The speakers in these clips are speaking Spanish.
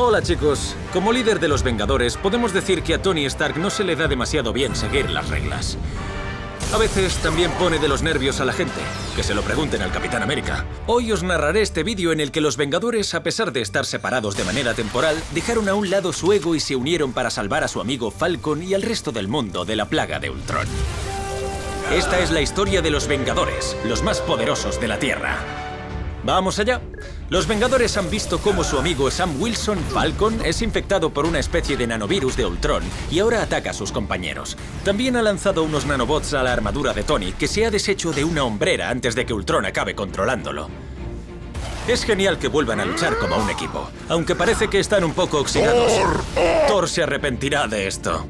Hola chicos, como líder de los Vengadores podemos decir que a Tony Stark no se le da demasiado bien seguir las reglas. A veces también pone de los nervios a la gente, que se lo pregunten al Capitán América. Hoy os narraré este vídeo en el que los Vengadores, a pesar de estar separados de manera temporal, dejaron a un lado su ego y se unieron para salvar a su amigo Falcon y al resto del mundo de la plaga de Ultron. Esta es la historia de los Vengadores, los más poderosos de la Tierra. Vamos allá. Los Vengadores han visto cómo su amigo Sam Wilson, Falcon, es infectado por una especie de nanovirus de Ultron y ahora ataca a sus compañeros. También ha lanzado unos nanobots a la armadura de Tony, que se ha deshecho de una hombrera antes de que Ultron acabe controlándolo. Es genial que vuelvan a luchar como un equipo, aunque parece que están un poco oxidados. Thor se arrepentirá de esto.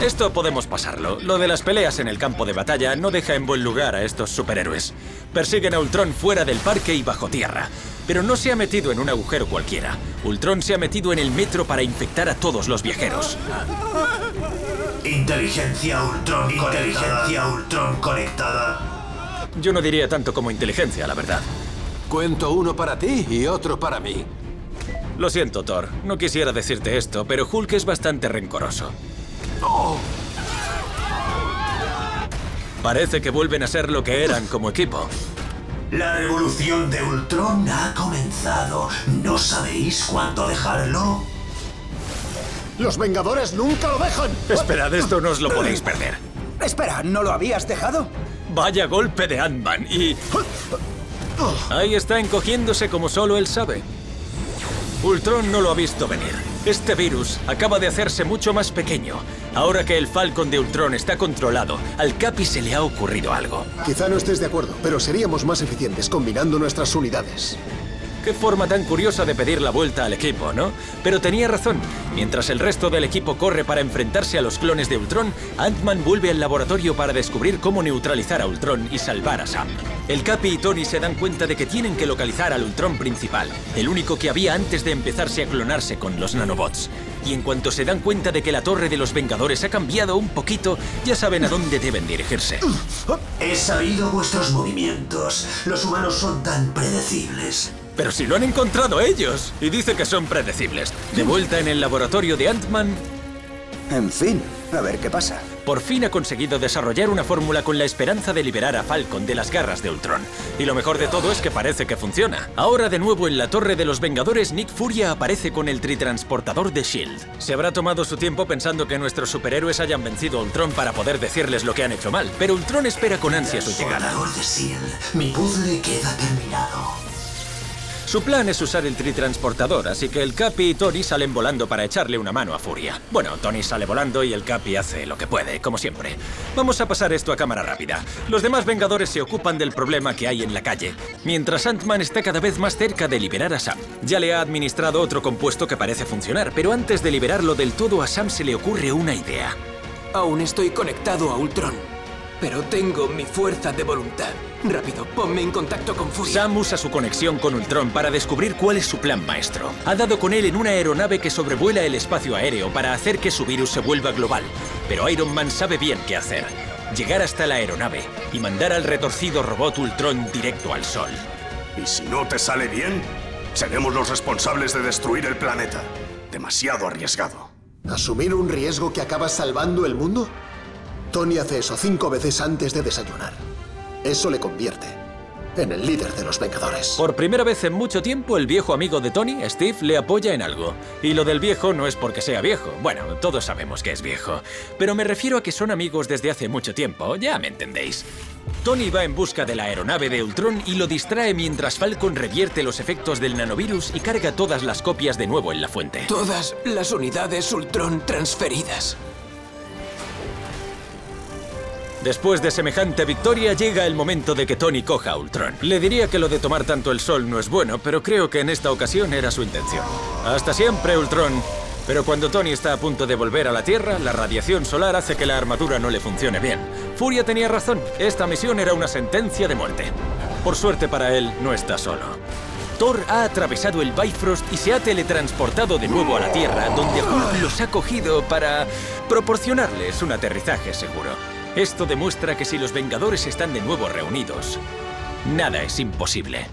Esto podemos pasarlo. Lo de las peleas en el campo de batalla no deja en buen lugar a estos superhéroes. Persiguen a Ultron fuera del parque y bajo tierra. Pero no se ha metido en un agujero cualquiera. Ultron se ha metido en el metro para infectar a todos los viajeros. Inteligencia Ultron, inteligencia Ultron conectada. Yo no diría tanto como inteligencia, la verdad. Cuento uno para ti y otro para mí. Lo siento, Thor. No quisiera decirte esto, pero Hulk es bastante rencoroso. Parece que vuelven a ser lo que eran como equipo. La revolución de Ultron ha comenzado. ¿No sabéis cuándo dejarlo? ¡Los Vengadores nunca lo dejan! Esperad, esto no os lo podéis perder. Espera, ¿no lo habías dejado? Vaya golpe de Ant-Man y... Ahí está encogiéndose como solo él sabe. Ultron no lo ha visto venir. Este virus acaba de hacerse mucho más pequeño. Ahora que el Falcon de Ultron está controlado, al Capi se le ha ocurrido algo. Quizá no estés de acuerdo, pero seríamos más eficientes combinando nuestras unidades. Qué forma tan curiosa de pedir la vuelta al equipo, ¿no? Pero tenía razón. Mientras el resto del equipo corre para enfrentarse a los clones de Ultron, Ant-Man vuelve al laboratorio para descubrir cómo neutralizar a Ultron y salvar a Sam. El Capi y Tony se dan cuenta de que tienen que localizar al Ultron principal, el único que había antes de empezarse a clonarse con los nanobots. Y en cuanto se dan cuenta de que la Torre de los Vengadores ha cambiado un poquito, ya saben a dónde deben dirigirse. He sabido vuestros movimientos. Los humanos son tan predecibles. Pero si lo han encontrado ellos. Y dice que son predecibles. De vuelta en el laboratorio de Ant-Man, En fin, a ver qué pasa. por fin ha conseguido desarrollar una fórmula con la esperanza de liberar a Falcon de las garras de Ultron. Y lo mejor de todo es que parece que funciona. Ahora de nuevo en la Torre de los Vengadores, Nick Furia aparece con el tritransportador de S.H.I.E.L.D. Se habrá tomado su tiempo pensando que nuestros superhéroes hayan vencido a Ultron para poder decirles lo que han hecho mal. Pero Ultron espera con ansia su llegada. De S.H.I.E.L.D., mi puzzle queda terminado. Su plan es usar el tritransportador, así que el Capi y Tony salen volando para echarle una mano a Furia. Bueno, Tony sale volando y el Capi hace lo que puede, como siempre. Vamos a pasar esto a cámara rápida. Los demás Vengadores se ocupan del problema que hay en la calle, mientras Ant-Man está cada vez más cerca de liberar a Sam. Ya le ha administrado otro compuesto que parece funcionar, pero antes de liberarlo del todo a Sam se le ocurre una idea. Aún estoy conectado a Ultron, pero tengo mi fuerza de voluntad. Rápido, ponme en contacto con Furia. Sam usa su conexión con Ultron para descubrir cuál es su plan maestro. Ha dado con él en una aeronave que sobrevuela el espacio aéreo para hacer que su virus se vuelva global. Pero Iron Man sabe bien qué hacer. Llegar hasta la aeronave y mandar al retorcido robot Ultron directo al Sol. Y si no te sale bien, seremos los responsables de destruir el planeta. Demasiado arriesgado. ¿Asumir un riesgo que acaba salvando el mundo? Tony hace eso cinco veces antes de desayunar. Eso le convierte en el líder de los Vengadores. Por primera vez en mucho tiempo, el viejo amigo de Tony, Steve, le apoya en algo. Y lo del viejo no es porque sea viejo. Bueno, todos sabemos que es viejo. Pero me refiero a que son amigos desde hace mucho tiempo, ya me entendéis. Tony va en busca de la aeronave de Ultron y lo distrae mientras Falcon revierte los efectos del nanovirus y carga todas las copias de nuevo en la fuente. Todas las unidades Ultron transferidas. Después de semejante victoria, llega el momento de que Tony coja a Ultron. Le diría que lo de tomar tanto el sol no es bueno, pero creo que en esta ocasión era su intención. Hasta siempre, Ultron. Pero cuando Tony está a punto de volver a la Tierra, la radiación solar hace que la armadura no le funcione bien. Furia tenía razón, esta misión era una sentencia de muerte. Por suerte para él, no está solo. Thor ha atravesado el Bifrost y se ha teletransportado de nuevo a la Tierra, donde Hulk los ha cogido para proporcionarles un aterrizaje seguro. Esto demuestra que si los Vengadores están de nuevo reunidos, nada es imposible.